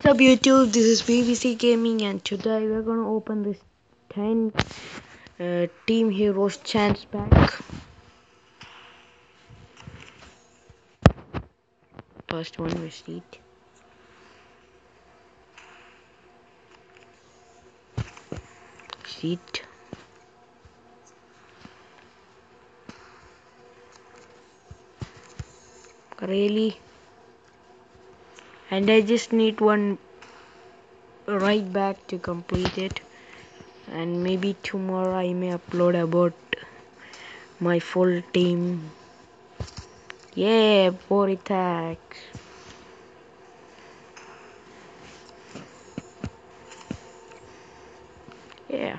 What's up YouTube, this is BBC Gaming and today we're gonna open this 10 uh, Team Heroes chance pack. First one receipt. Receipt. Really? And I just need one right back to complete it. And maybe tomorrow I may upload about my full team. Yeah Boritax yeah.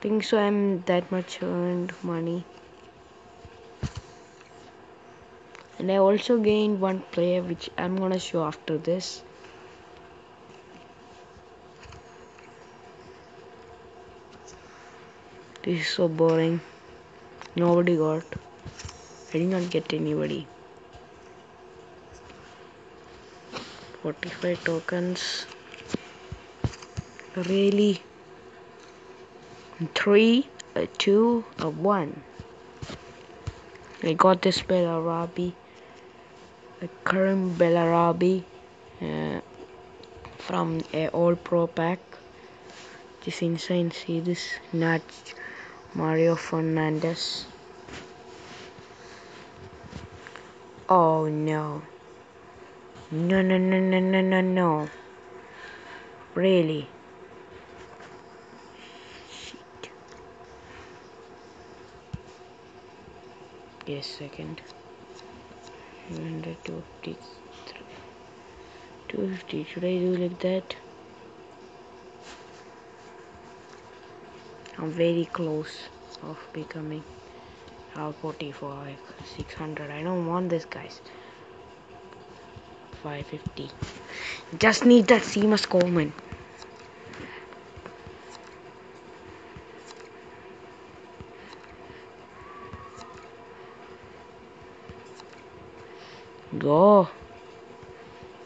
Think so I'm that much earned money and I also gained one player which I'm gonna show after this. This is so boring. Nobody got. I did not get anybody. 45 tokens. Really? 3 a 2 a 1 I got this Bellarabi Karim Bellarabi uh, from a All Pro pack. This insane. See this? Not Mario Fernandes. Oh no. No, no, no, no, no, no, no. Really? Shit. Yes, second. 200 250 250 should I do like that? I'm very close of becoming r 44 like 600 I don't want this guys. 550 just need that Seamus Coleman Go.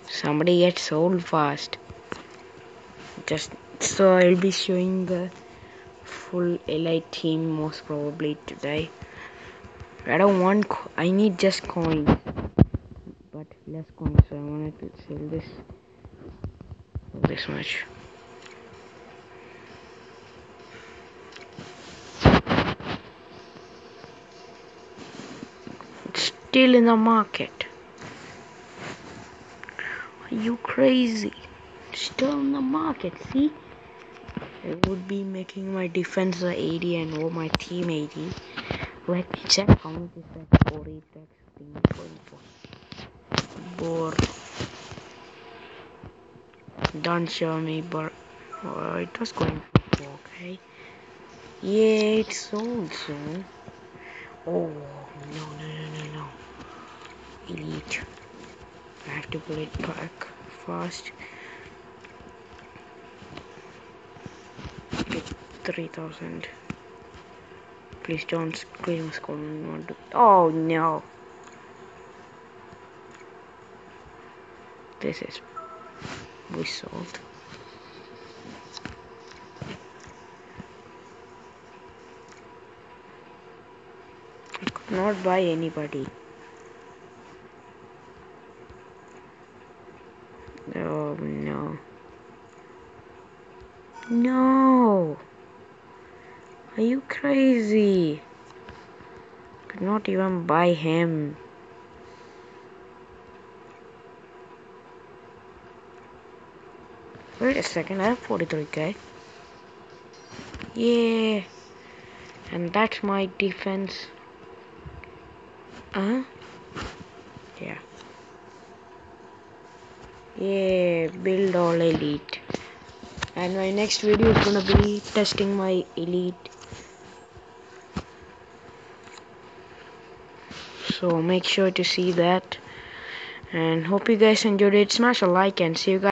Somebody gets sold fast. Just so I'll be showing the full elite team most probably today. I don't want. I need just coins, but less coins. So I wanted to sell this this much. Still in the market. Are you crazy? Still in the market, see? I would be making my defense 80 and all my team 80. Let me check how much is that 40 Bore. Don't show me, but uh, it was going for okay. Yeah, it's sold soon. Oh, no, no, no, no, no. Elite. I have to put it back fast. Get 3000. Please don't scream scream. Oh no. This is we solved. I could not buy anybody. Oh no. No. Are you crazy? Could not even buy him. Wait a second, I have 43k. Yeah. And that's my defense. Uh huh? Yeah yeah build all elite and my next video is gonna be testing my elite. So make sure to see that. And hope you guys enjoyed it. Smash a like and see you guys